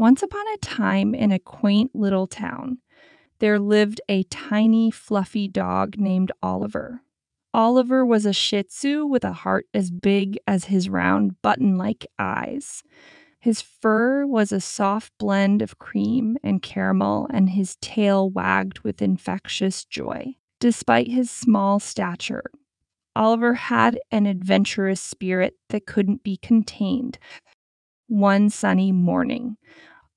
Once upon a time, in a quaint little town, there lived a tiny, fluffy dog named Oliver. Oliver was a Shih Tzu with a heart as big as his round button like eyes. His fur was a soft blend of cream and caramel, and his tail wagged with infectious joy. Despite his small stature, Oliver had an adventurous spirit that couldn't be contained. One sunny morning,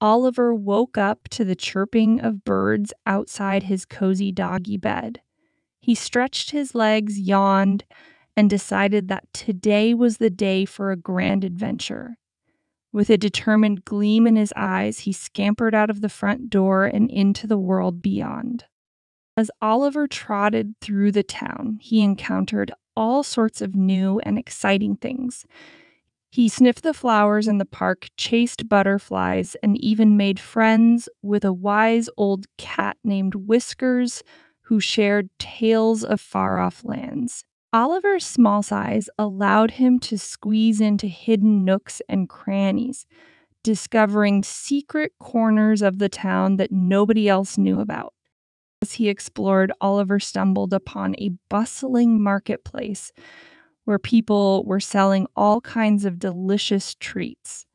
Oliver woke up to the chirping of birds outside his cozy doggy bed. He stretched his legs, yawned, and decided that today was the day for a grand adventure. With a determined gleam in his eyes, he scampered out of the front door and into the world beyond. As Oliver trotted through the town, he encountered all sorts of new and exciting things. He sniffed the flowers in the park, chased butterflies, and even made friends with a wise old cat named Whiskers who shared tales of far off lands. Oliver's small size allowed him to squeeze into hidden nooks and crannies, discovering secret corners of the town that nobody else knew about. As he explored, Oliver stumbled upon a bustling marketplace where people were selling all kinds of delicious treats.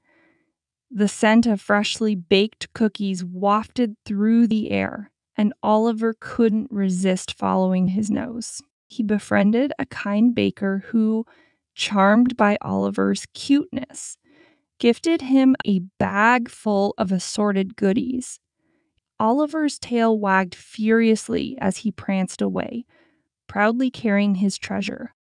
The scent of freshly baked cookies wafted through the air, and Oliver couldn't resist following his nose. He befriended a kind baker who, charmed by Oliver's cuteness, gifted him a bag full of assorted goodies. Oliver's tail wagged furiously as he pranced away, proudly carrying his treasure.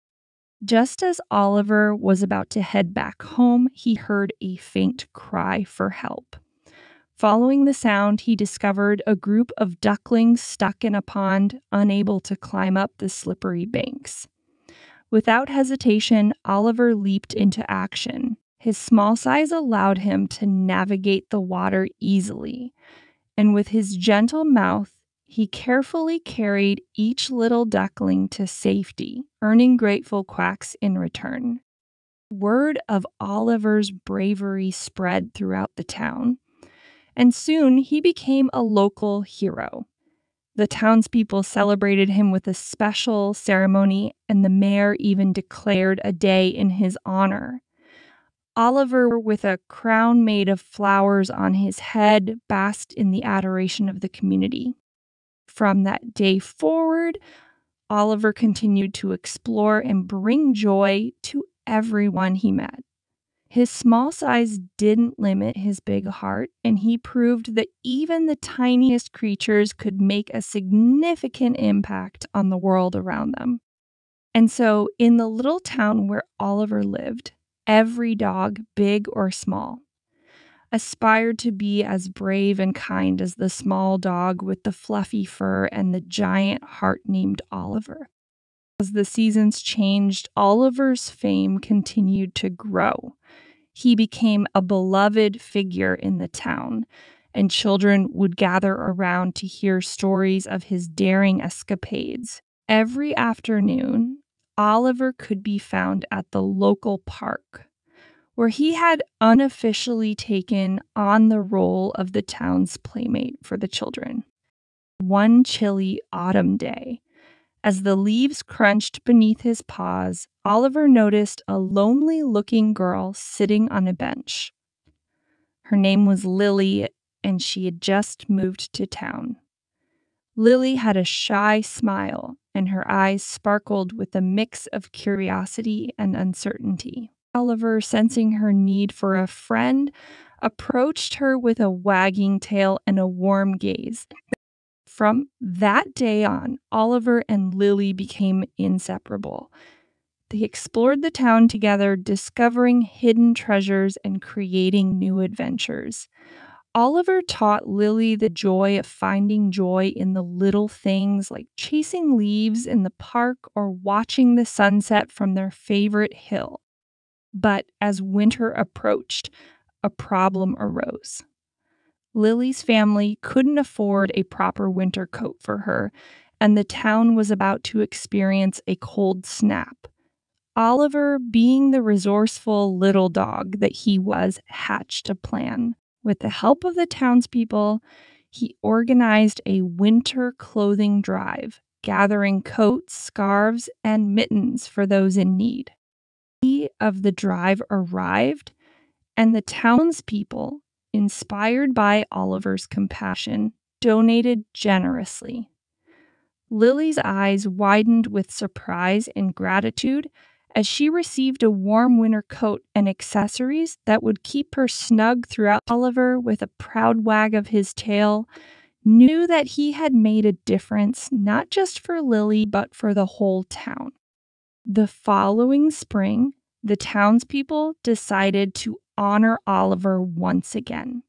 Just as Oliver was about to head back home, he heard a faint cry for help. Following the sound, he discovered a group of ducklings stuck in a pond, unable to climb up the slippery banks. Without hesitation, Oliver leaped into action. His small size allowed him to navigate the water easily, and with his gentle mouth, he carefully carried each little duckling to safety, earning grateful quacks in return. Word of Oliver's bravery spread throughout the town, and soon he became a local hero. The townspeople celebrated him with a special ceremony, and the mayor even declared a day in his honor. Oliver, with a crown made of flowers on his head, basked in the adoration of the community. From that day forward, Oliver continued to explore and bring joy to everyone he met. His small size didn't limit his big heart, and he proved that even the tiniest creatures could make a significant impact on the world around them. And so, in the little town where Oliver lived, every dog, big or small, aspired to be as brave and kind as the small dog with the fluffy fur and the giant heart named Oliver. As the seasons changed, Oliver's fame continued to grow. He became a beloved figure in the town, and children would gather around to hear stories of his daring escapades. Every afternoon, Oliver could be found at the local park, where he had unofficially taken on the role of the town's playmate for the children. One chilly autumn day, as the leaves crunched beneath his paws, Oliver noticed a lonely looking girl sitting on a bench. Her name was Lily, and she had just moved to town. Lily had a shy smile, and her eyes sparkled with a mix of curiosity and uncertainty. Oliver, sensing her need for a friend, approached her with a wagging tail and a warm gaze. From that day on, Oliver and Lily became inseparable. They explored the town together, discovering hidden treasures and creating new adventures. Oliver taught Lily the joy of finding joy in the little things like chasing leaves in the park or watching the sunset from their favorite hill. But as winter approached, a problem arose. Lily's family couldn't afford a proper winter coat for her, and the town was about to experience a cold snap. Oliver, being the resourceful little dog that he was, hatched a plan. With the help of the townspeople, he organized a winter clothing drive, gathering coats, scarves, and mittens for those in need. Of the drive arrived, and the townspeople, inspired by Oliver's compassion, donated generously. Lily's eyes widened with surprise and gratitude as she received a warm winter coat and accessories that would keep her snug throughout. Oliver, with a proud wag of his tail, knew that he had made a difference not just for Lily, but for the whole town. The following spring, the townspeople decided to honor Oliver once again.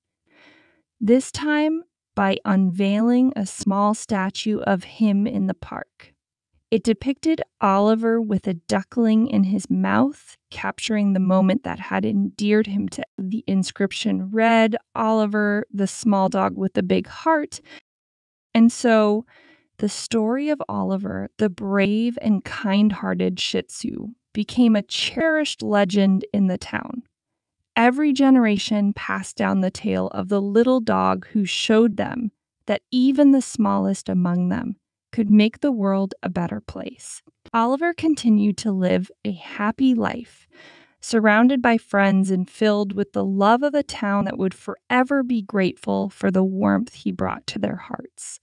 This time, by unveiling a small statue of him in the park. It depicted Oliver with a duckling in his mouth, capturing the moment that had endeared him to the inscription read Oliver, the small dog with the big heart. And so the story of Oliver, the brave and kind hearted Shih Tzu, became a cherished legend in the town. Every generation passed down the tale of the little dog who showed them that even the smallest among them could make the world a better place. Oliver continued to live a happy life, surrounded by friends and filled with the love of a town that would forever be grateful for the warmth he brought to their hearts.